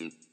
Mm.